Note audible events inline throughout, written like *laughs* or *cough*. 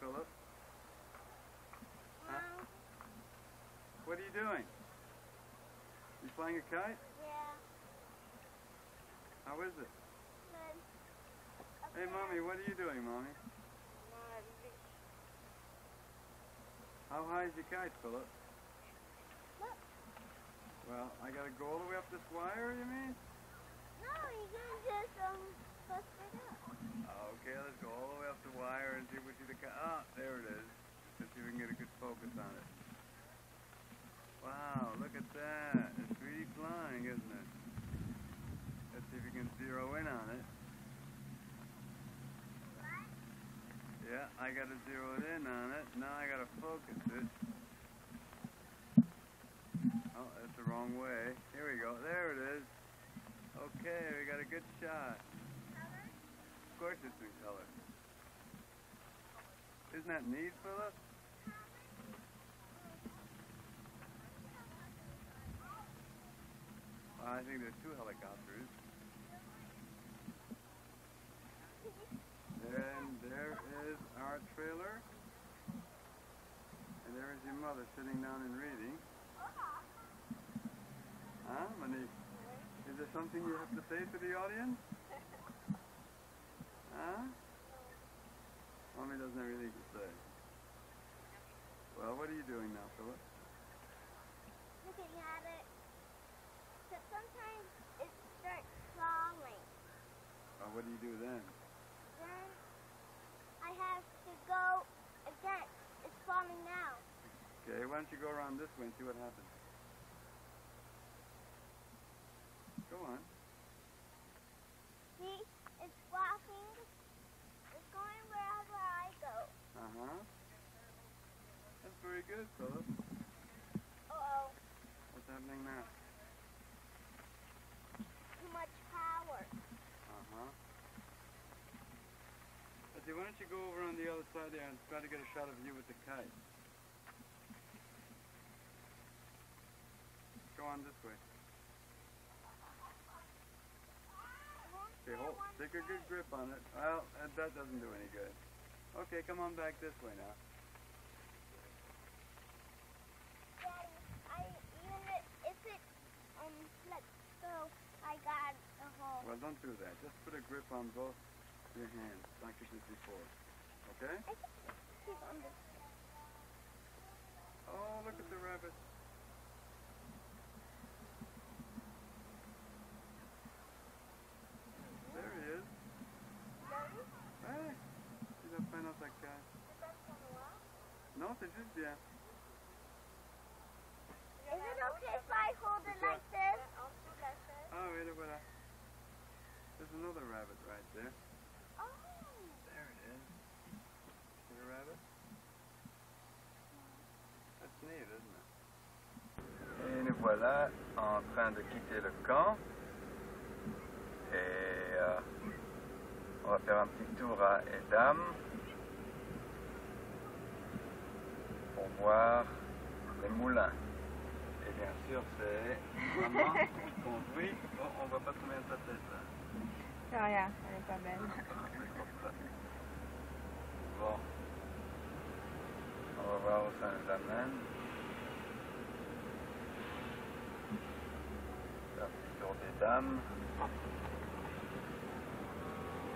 Philip? Huh? What are you doing? You flying a kite? Yeah, How is it? good. Hey, mommy, what are you doing, mommy? How high is your kite, Philip? Look. Well, I gotta go all the way up this wire, you mean? No, you can just um bust it up. Okay, let's go all the way up the wire and see if we see the kite. Ah, there it is. Let's see if we can get a good focus on it. Wow, look at that. It's really flying, isn't it? Let's see if we can zero in on it. Yeah, I gotta zero it in on it. Now I gotta focus it. Oh, that's the wrong way. Here we go. There it is. Okay, we got a good shot. Of course it's in color. Isn't that neat, Philip? Well, I think there's two helicopters. And there is our trailer. And there is your mother sitting down and reading. Huh, Monique? Is there something you have to say to the audience? Huh? Mommy doesn't have anything to say. Well, what are you doing now, Philip? Looking at it. But sometimes it starts falling. Or what do you do then? Then I have to go again. It's falling now. Okay, why don't you go around this way and see what happens? Go on. See, it's walking. It's going wherever I go. Uh-huh. That's very good, Philip. Uh-oh, What's happening now? too much power. Uh-huh. Let's see, why don't you go over on the other side there and try to get a shot of you with the kite? Go on this way. Okay, hold, take a good grip on it. Well, that, doesn't do any good. Okay, come on back this way now. Daddy, I it um lets go, I got a hole. Well, don't do that. Just put a grip on both your hands, like you did before. Okay? I think he's on this. Oh, look at the rabbit. There he is. Hey, il a pas cage. that while? Non, c'est juste bien. Is it okay if I hold it like this? Oh, wait, voilà. Uh, there's another rabbit right there. Rabbit? That's neat, isn't it? Et nous voilà en train de quitter le camp. Et euh, on va faire un petit tour à Edam pour voir les moulins. Et bien sûr, c'est maman conduit. Oh, on voit pas combien ça fait ça. Ah, regarde, elle est pas belle. Bon. On va voir où ça nous amène. Un petit tour des dames.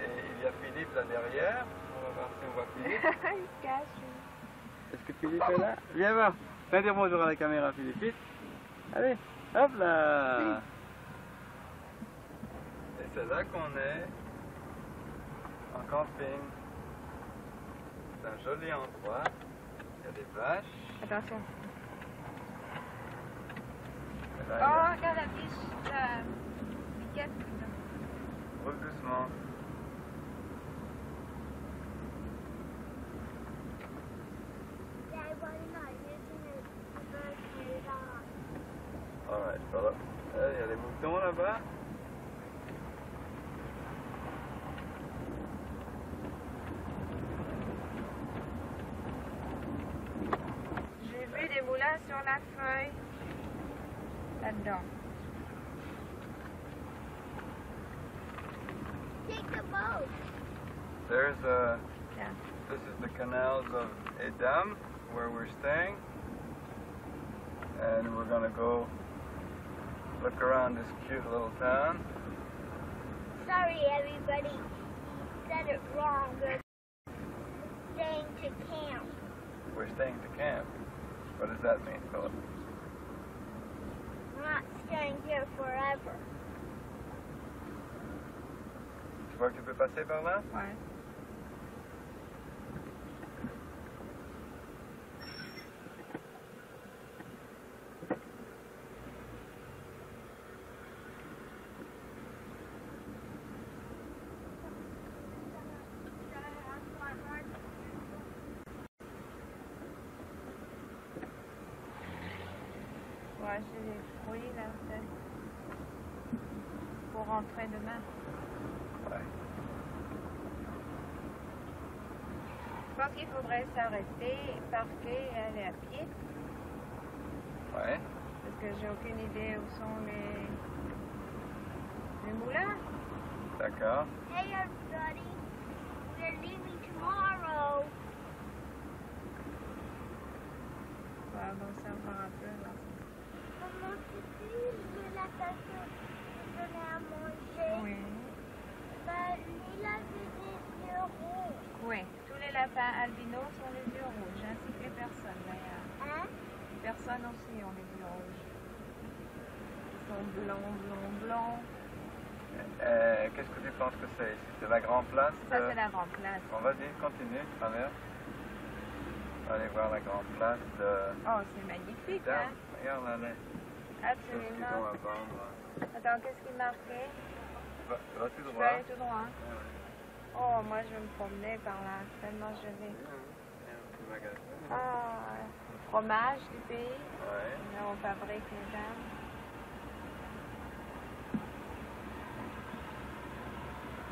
Et il y a Philippe là derrière. On va voir si on voit Philippe. *laughs* Il se cache. Est-ce que Philippe est là? Viens voir. Viens dire bonjour à la caméra, Philippe. Vite. Allez, hop là. Et c'est là qu'on est en camping. C'est un joli endroit. Il y a des vaches. Attention. Là, Oh, a- regarde la biche. La biquette. Roule doucement. Alright, voilà. Euh, Il y a des moutons là-bas. Moulins sur la feuille. Là-dedans. Take the boat. There's a. Yeah. This is the canals of Edam, where we're staying. And we're gonna go look around this cute little town. Sorry, everybody. He said it wrong. We're staying to camp. We're staying to camp. What does that mean, Philip? We're not staying here forever. Tu vois que tu peux passer par là? Ouais. J'ai des fruits là, peut-être. Pour rentrer demain. Ouais. Je pense qu'il faudrait s'arrêter, parquer et aller à pied. Ouais. Parce que j'ai aucune idée où sont les, les moulins. D'accord. Hey, everybody. We're leaving tomorrow. On va avancer encore un peu. là. Albinos ont les yeux rouges, ainsi que les personnes d'ailleurs. Hein? Les personnes aussi ont les yeux rouges. Ils sont blancs, blancs, blancs. Euh, Qu'est-ce que tu penses que c'est? Ici C'est la grande place Ça, de- c'est la grande place. Bon, vas-y, continue, traverse. On va aller voir la grande place de... Oh, c'est magnifique, hein? regarde là, Absolument. vendre. Attends, qu'est-ce qui marqué Va, va tout Je vais droit. aller tout droit. Ouais. Oh, moi, je vais me promener par là, tellement je vais. Ah, le fromage du pays. Ouais. Là, on fabrique les dames.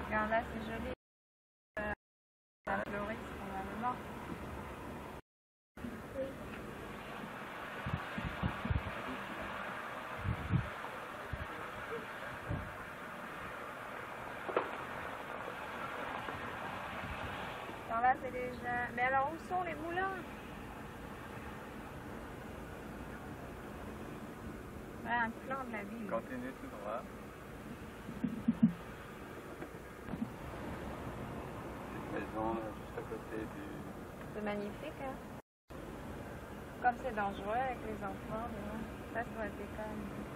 Regarde là, c'est joli. Euh, la fleuriste, probablement. C'est. Mais alors, où sont les moulins Voilà un plan de la ville. Continue tout droit. Petite maison là, juste à côté du... C'est magnifique, hein Comme c'est dangereux avec les enfants, ça, ça doit être calme.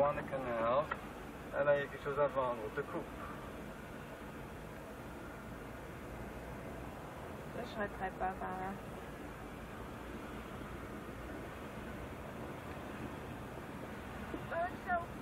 On the canal. Ah là, il y a quelque chose à vendre, te coupe. Je ne pas par là. For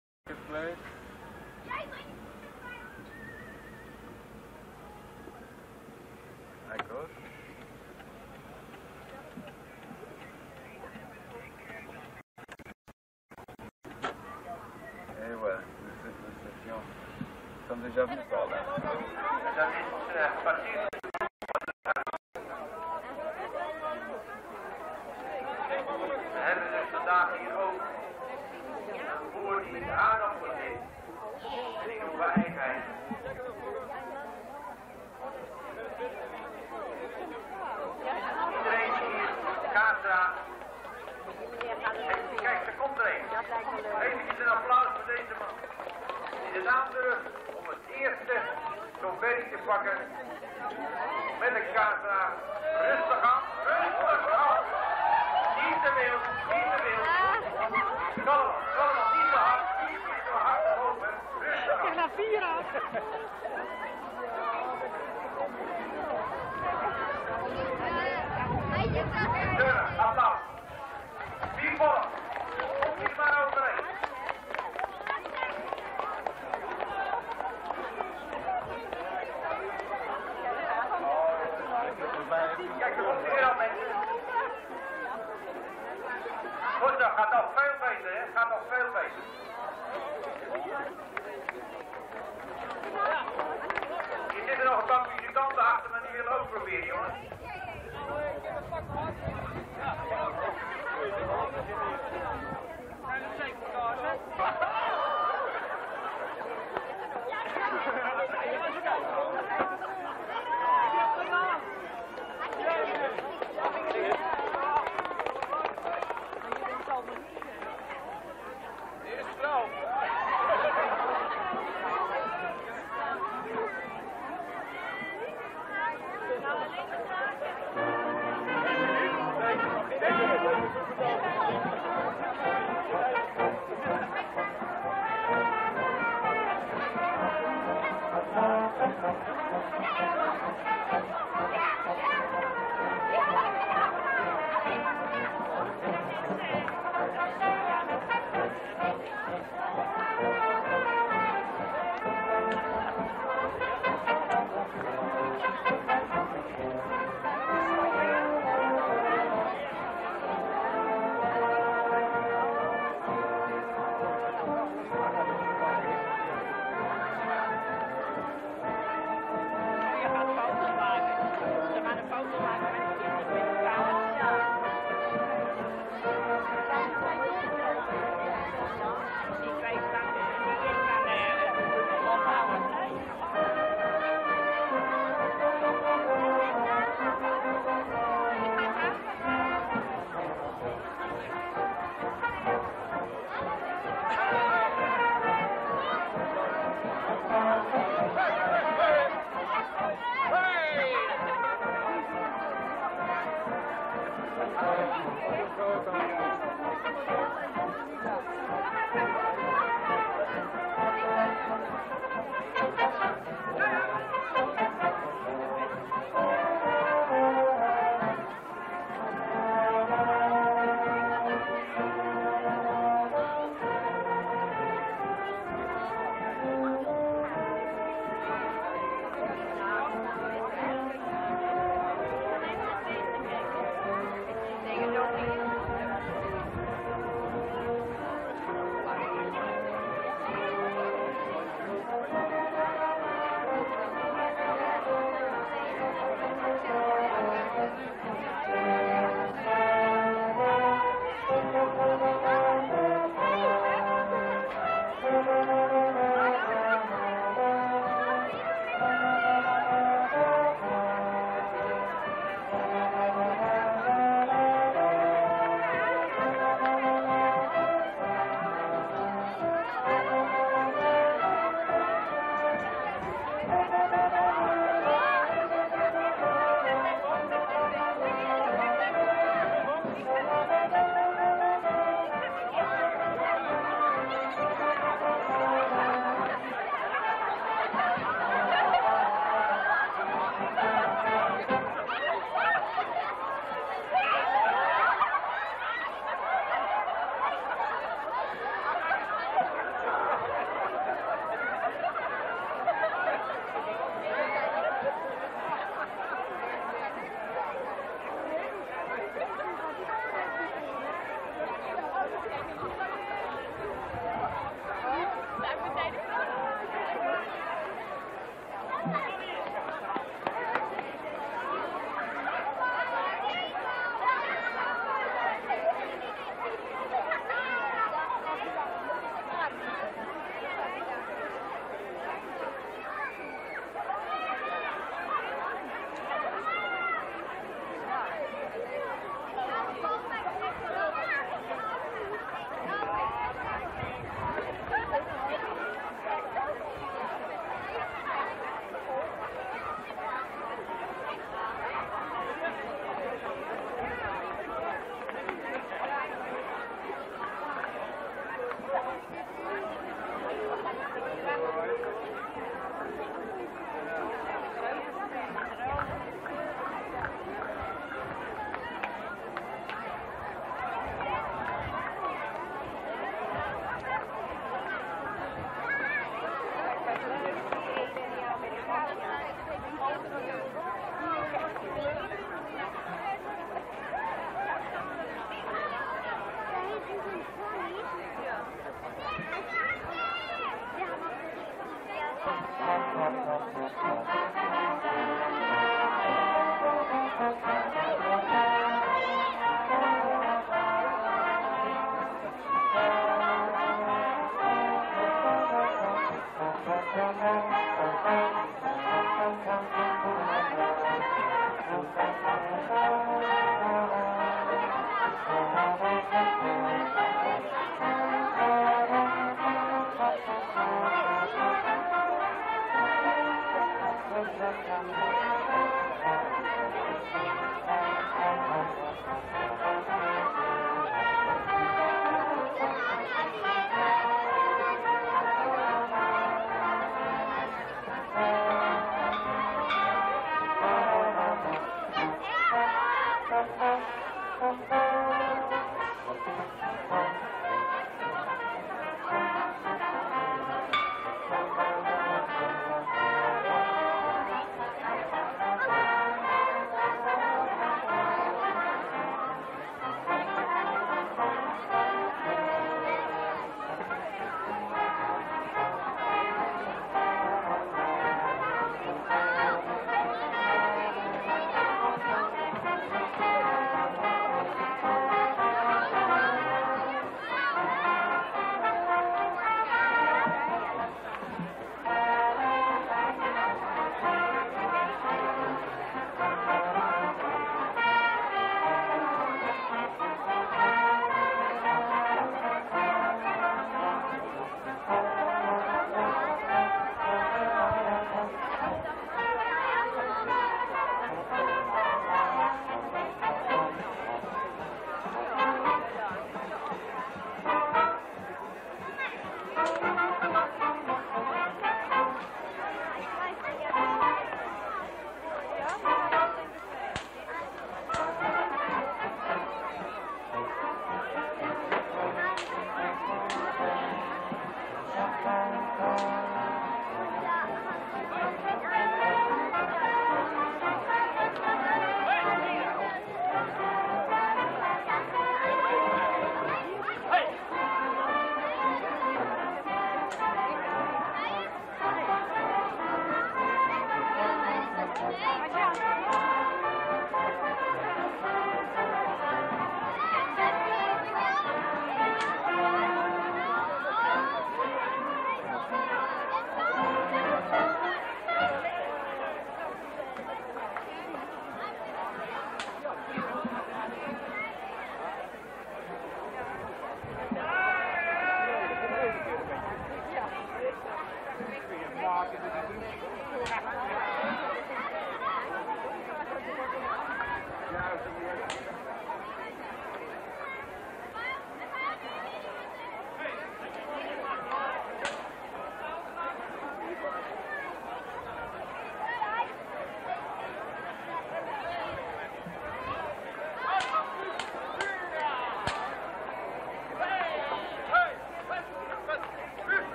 já vi falar. vier aan. Ja, applaus.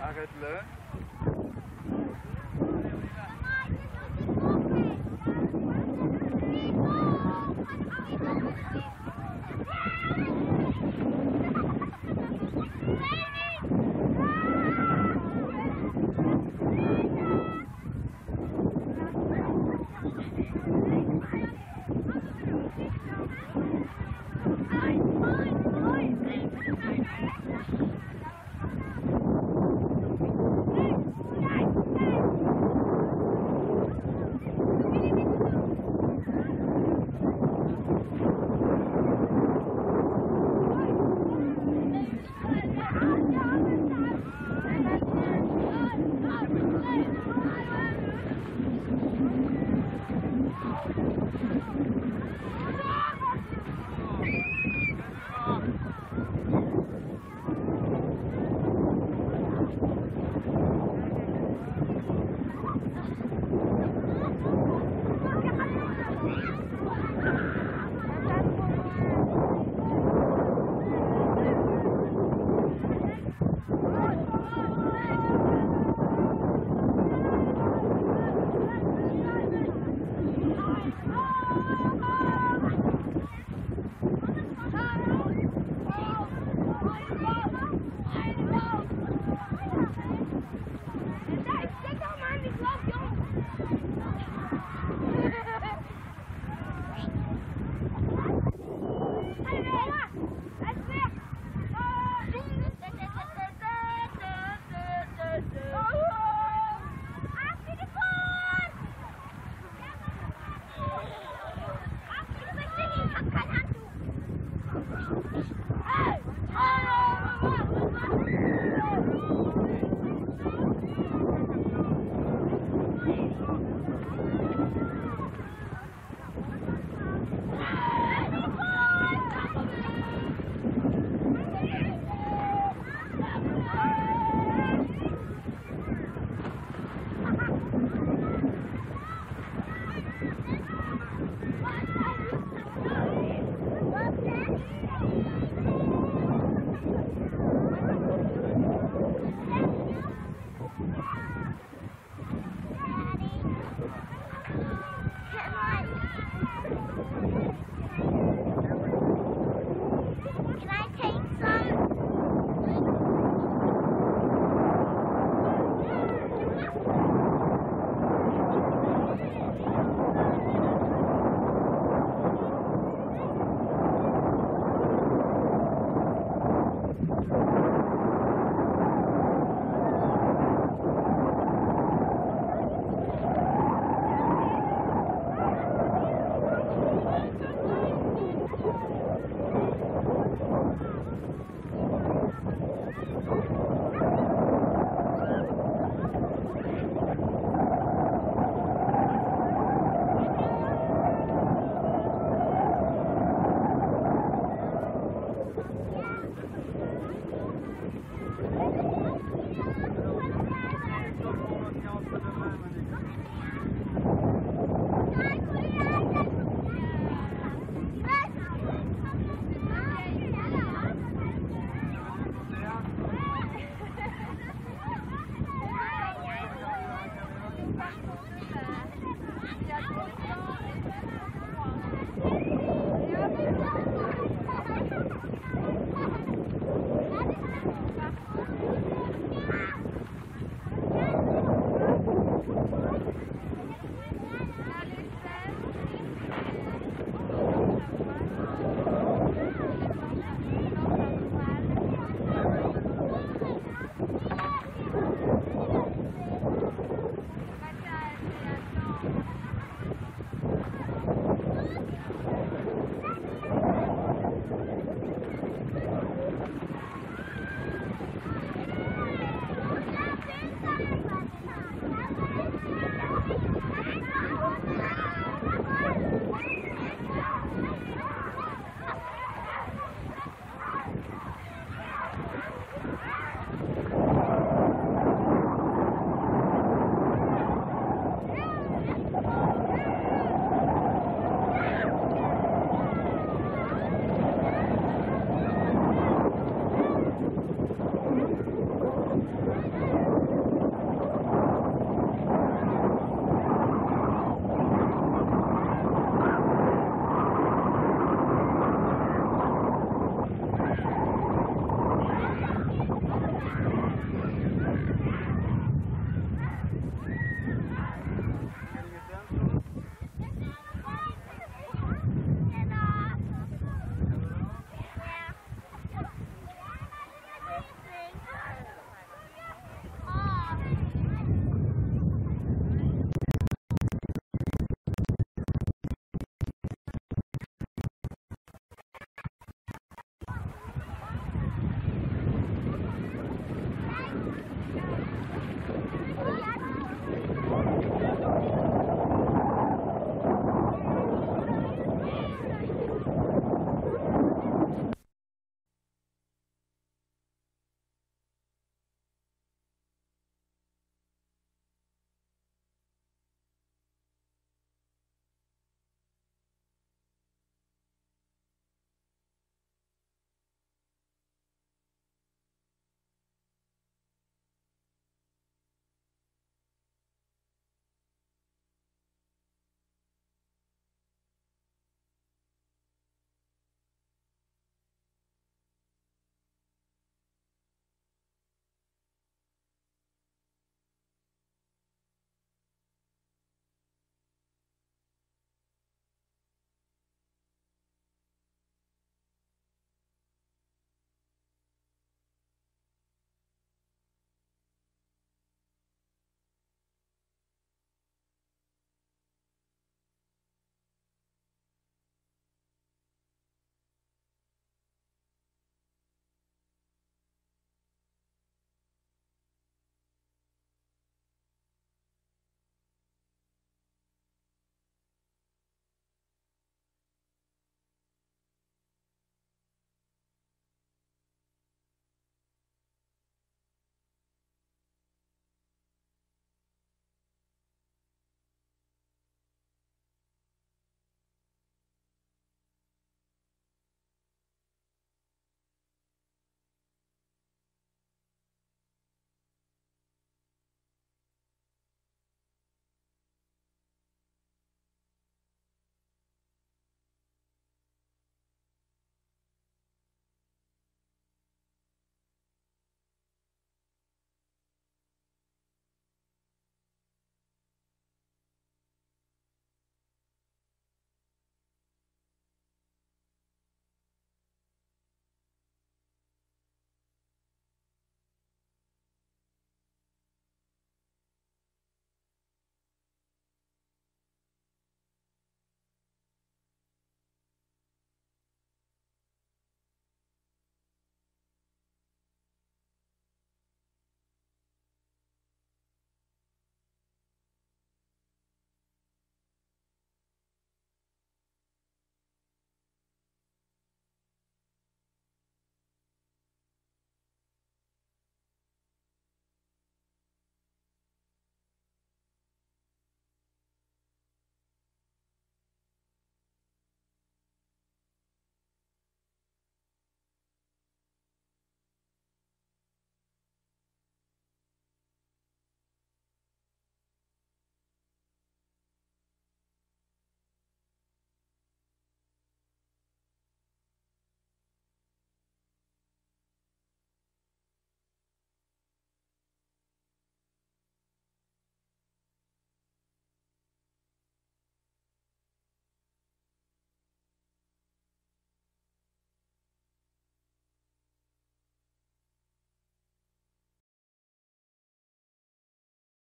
Arrête-le.